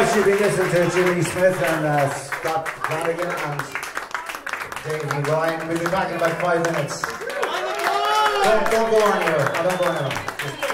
Listen to Jimmy Smyth and uh, Scott Flanigan and James Ryan. We'll be back in about five minutes. Don't, don't go anywhere. I don't go anywhere.